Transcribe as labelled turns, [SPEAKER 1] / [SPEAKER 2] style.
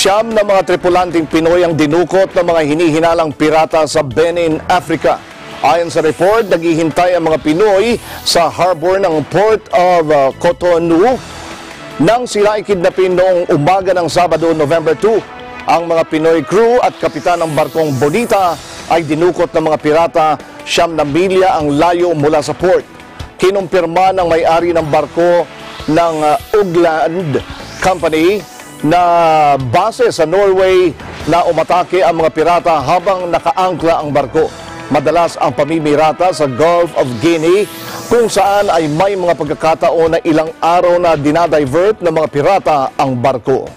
[SPEAKER 1] Siyam na mga tripulanting Pinoy ang dinukot ng mga hinihinalang pirata sa Benin, Africa. Ayon sa report, naghihintay ang mga Pinoy sa harbor ng Port of uh, Cotonou nang sila ay kidnapin noong umaga ng Sabado, November 2. Ang mga Pinoy crew at kapitan ng barkong Bonita ay dinukot ng mga pirata siyam na milya ang layo mula sa port. Kinumpirma ng may-ari ng barko ng uh, Ugland Company na base sa Norway na umatake ang mga pirata habang nakaangkla ang barko. Madalas ang pamimirata sa Gulf of Guinea kung saan ay may mga pagkakataon na ilang araw na dinadivert ng mga pirata ang barko.